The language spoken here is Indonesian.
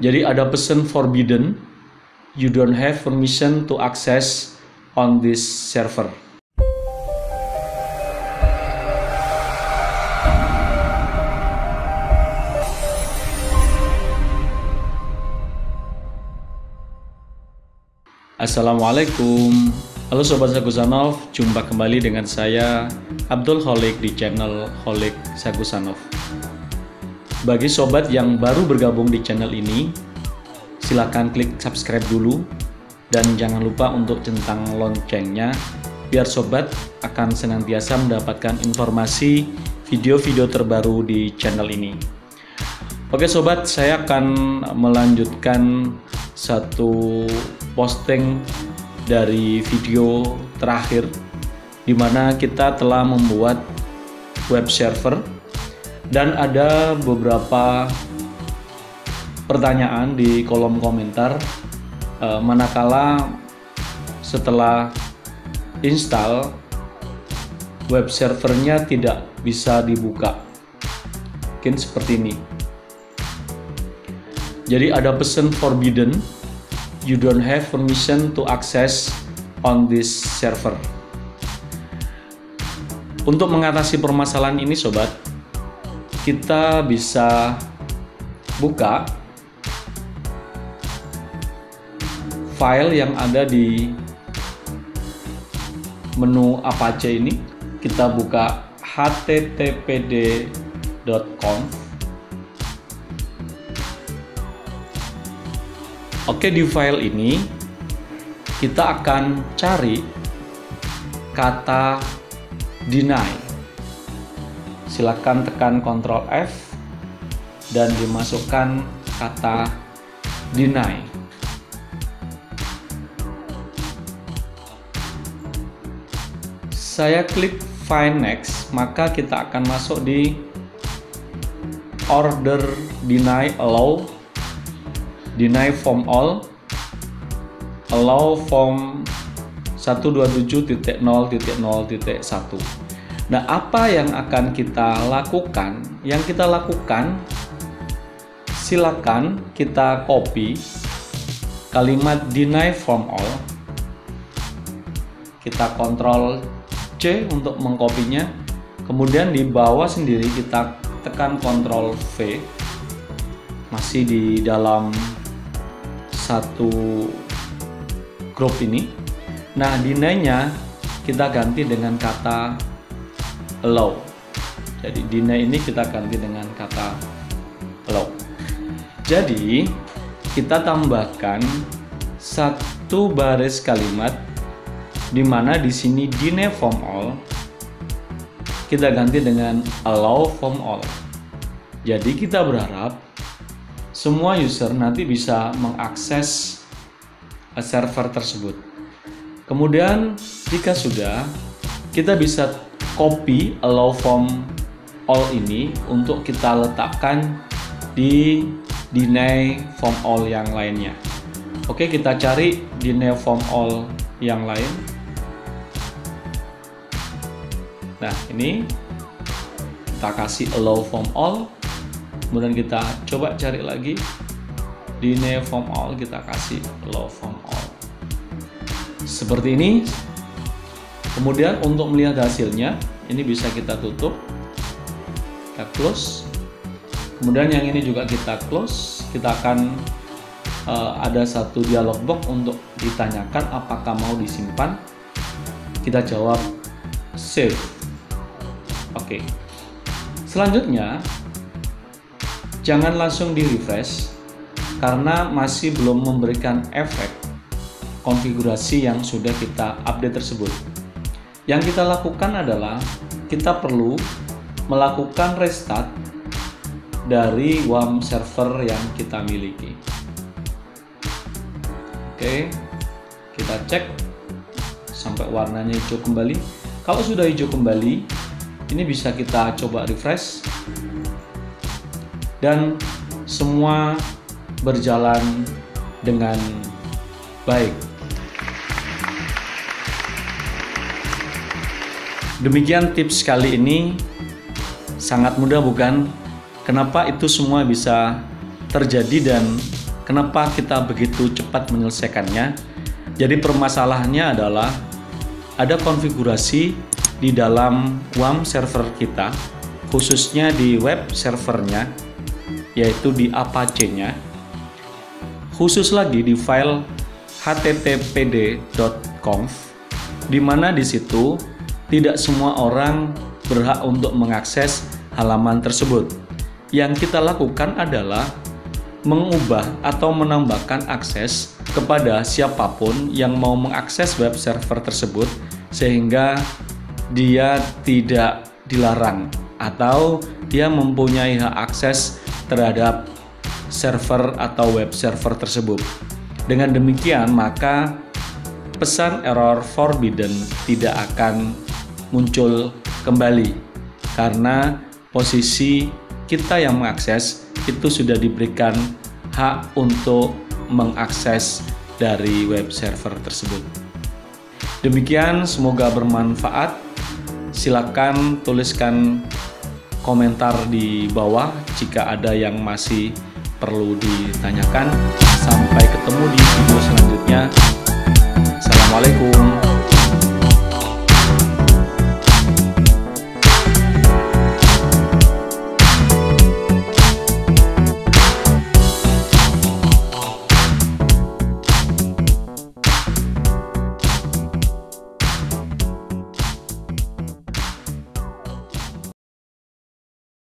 Jadi ada pesan forbidden, you don't have permission to access on this server. Assalamualaikum. Halo Sobat Sagusanov, jumpa kembali dengan saya Abdul Holik di channel Holik Sagusanov Bagi sobat yang baru bergabung di channel ini Silahkan klik subscribe dulu. Dan jangan lupa untuk centang loncengnya Biar sobat akan senantiasa mendapatkan informasi video-video terbaru di channel ini. Oke sobat, saya akan melanjutkan satu posting dari video terakhir di mana kita telah membuat web server dan ada beberapa pertanyaan di kolom komentar eh, manakala setelah install web servernya tidak bisa dibuka. Mungkin seperti ini. Jadi ada pesan forbidden. You don't have permission to access on this server. Untuk mengatasi permasalahan ini sobat, kita bisa buka file yang ada di menu Apache ini. Kita buka httpd.conf Oke, di file ini kita akan cari kata deny. Silakan tekan Ctrl F dan dimasukkan kata deny. Saya klik find next, maka kita akan masuk di order deny allow deny form all allow form 127.0.0.1 Nah apa yang akan kita lakukan? Yang kita lakukan silakan kita copy kalimat deny form all. Kita kontrol C untuk mengkopinya kemudian di bawah sendiri kita tekan kontrol V. Masih di dalam satu grup ini. Nah, deny-nya kita ganti dengan kata allow. Jadi deny ini kita ganti dengan kata allow. Jadi kita tambahkan satu baris kalimat di mana di sini deny from all kita ganti dengan allow from all. Jadi kita berharap semua user nanti bisa mengakses server tersebut. Kemudian jika sudah, kita bisa copy allow form all ini untuk kita letakkan di deny form all yang lainnya. Oke, kita cari deny form all yang lain. Nah, ini kita kasih allow form all kemudian kita coba cari lagi name form all kita kasih low form all seperti ini kemudian untuk melihat hasilnya ini bisa kita tutup. Kita close. Kemudian yang ini juga kita close. Kita akan uh, ada satu dialog box untuk ditanyakan apakah mau disimpan. Kita jawab save. Oke. Okay. selanjutnya jangan langsung di refresh karena masih belum memberikan efek konfigurasi yang sudah kita update tersebut. Yang kita lakukan adalah kita perlu melakukan restart dari WAM server yang kita miliki. Oke, kita cek sampai warnanya hijau kembali. Kalau sudah hijau kembali, ini bisa kita coba refresh dan semua berjalan dengan baik. Demikian tips kali ini sangat mudah bukan? Kenapa itu semua bisa terjadi dan Kenapa kita begitu cepat menyelesaikannya? Jadi permasalahannya adalah ada konfigurasi di dalam WAM server kita, khususnya di web servernya, yaitu di Apache-nya. Khusus lagi di file httpd.conf, di mana di situ tidak semua orang berhak untuk mengakses halaman tersebut. Yang kita lakukan adalah mengubah atau menambahkan akses kepada siapa pun yang mau mengakses web server tersebut sehingga dia tidak dilarang atau dia mempunyai hak akses terhadap server atau web server tersebut. Dengan demikian, maka pesan error forbidden tidak akan muncul kembali karena posisi kita yang mengakses itu sudah diberikan hak untuk mengakses dari web server tersebut. Demikian, semoga bermanfaat. Silakan tuliskan komentar di bawah jika ada yang masih perlu ditanyakan. Sampai ketemu di